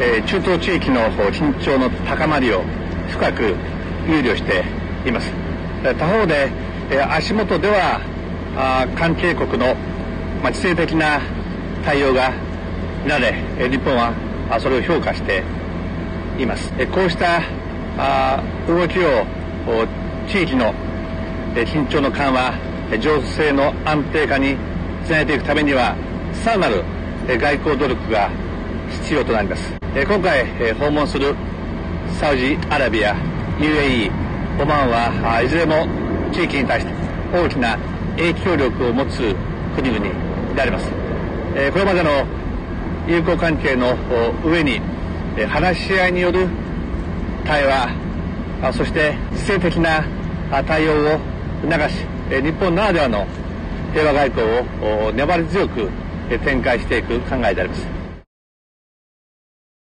中東地域の緊張の高まりを深く憂慮しています。他方で足元ではあ関係国の知性的な対応が見られ日本はそれを評価しています。こうしたあ動きを地域の緊張の緩和情勢の安定化につなげていくためにはさらなる外交努力が必要となります。今回訪問するサウジアラビア UAE オマンはいずれも地域に対して大きな影響力を持つ国々であります。これまでの友好関係の上に話し合いによる対話そして姿勢的な対応を促し日本ならではの平和外交を粘り強く展開していく考えであります。